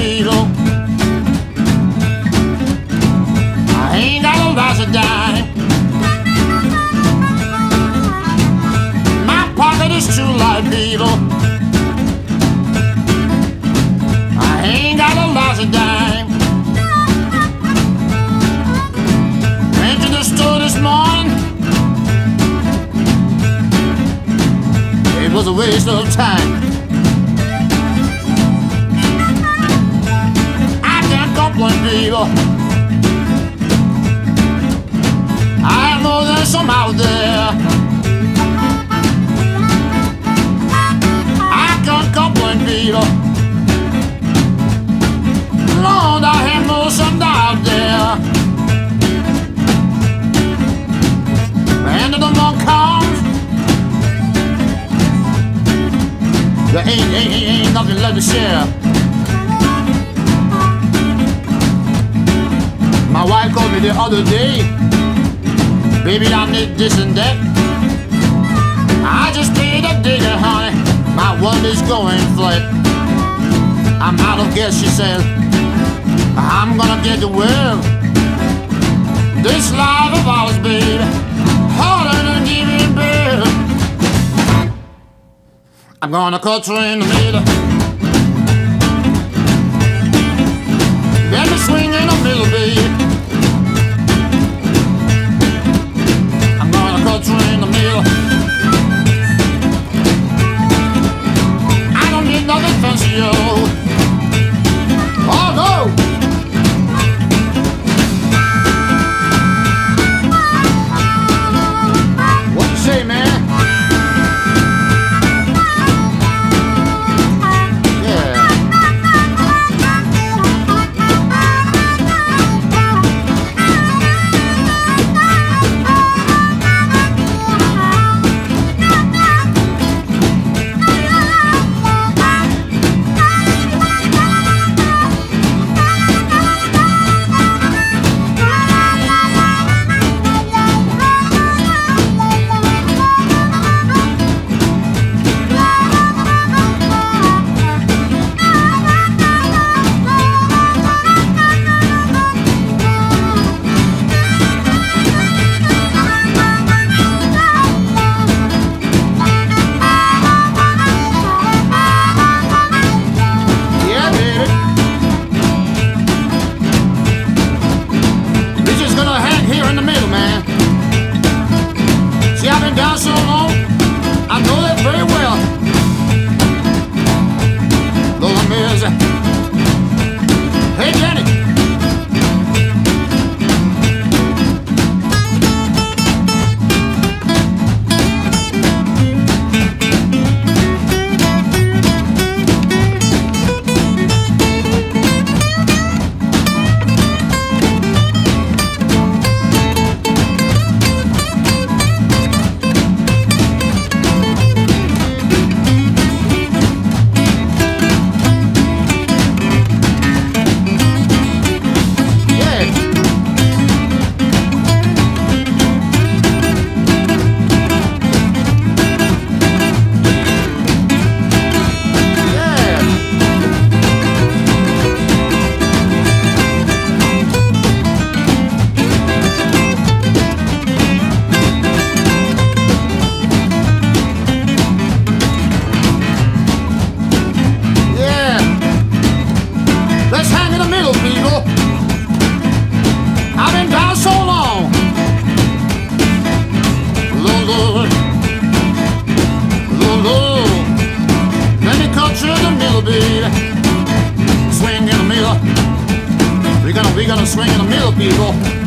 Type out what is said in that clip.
beetle. I ain't got a lots of dime. My pocket is true light beetle. I ain't got a dime. Went to the store this morning. It was a waste of time. Complain. I know there's some out there. I can't people. Lord, I have no some out there. The end of the month comes. There ain't, ain't, ain't, ain't nothing left to share. My wife called me the other day. Baby, I need this and that. I just paid a digger, honey. My world is going flat. I'm out of gas, she said. I'm gonna get the world. This life of ours, baby, harder than giving birth. I'm gonna cut you in the middle. I've been down so long, I know that very well. Lord, I'm Hey, Jenny. 比如说。